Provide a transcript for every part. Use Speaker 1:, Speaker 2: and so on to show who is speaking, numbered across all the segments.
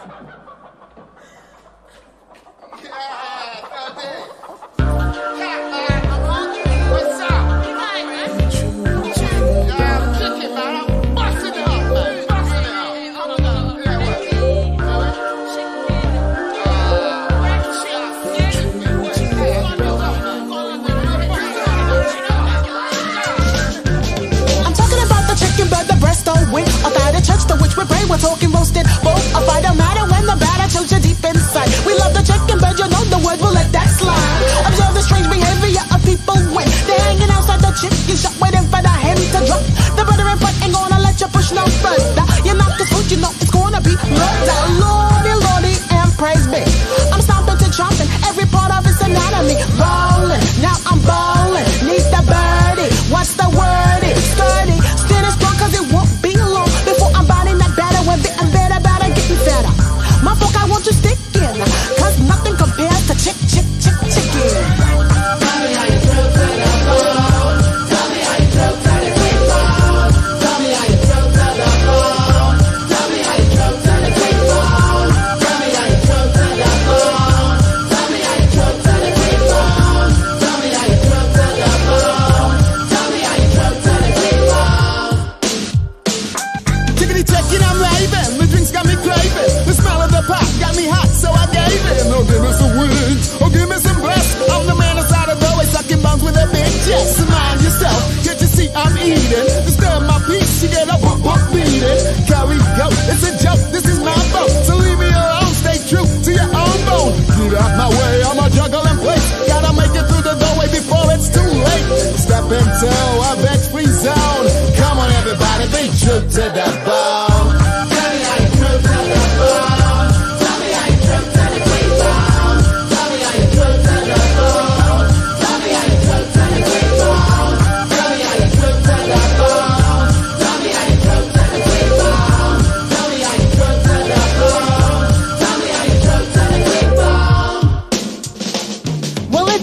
Speaker 1: Ha ha ha! words will let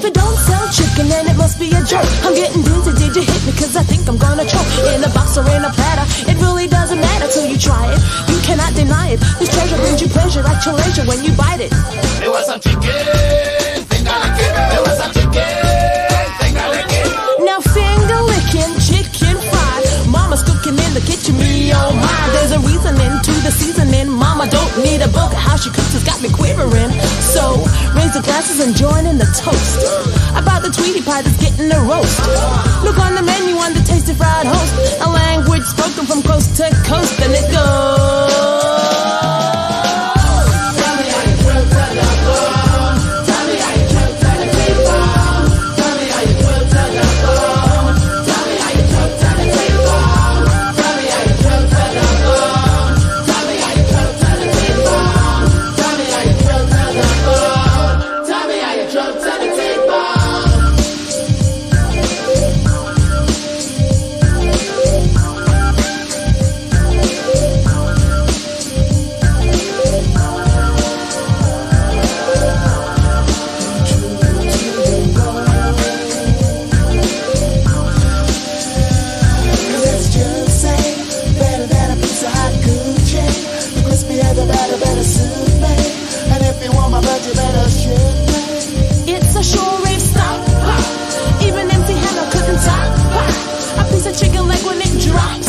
Speaker 1: Mister don't sell chicken and it must be a joke. I'm getting dizzy, did you hit me? Cause I think I'm gonna choke In a box or in a platter. It really doesn't matter till you try it. You cannot deny it. This treasure brings you pleasure like your leisure when you bite it.
Speaker 2: It was some chicken.
Speaker 1: of glasses and joining the toast. About the Tweety Pie that's getting a roast. Look on the menu on the Tasty Fried Host. A language spoken from coast to coast, and it goes. It's a sure. Even empty hand, I couldn't. A piece of chicken leg when it drops.